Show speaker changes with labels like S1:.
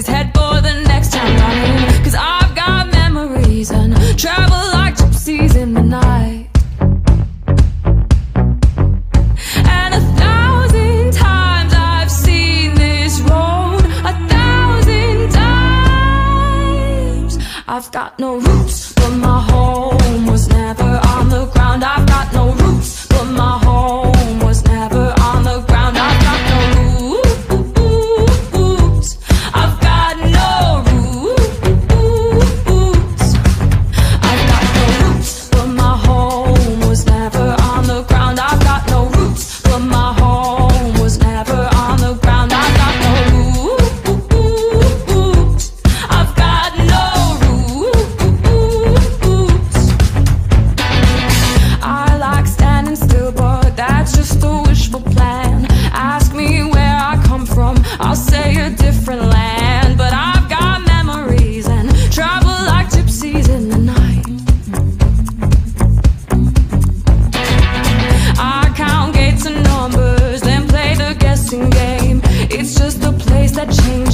S1: his head for the next time, running. Cause I've got memories and travel like gypsies in the night. I've got no roots, but my home was never on the ground. I've such change.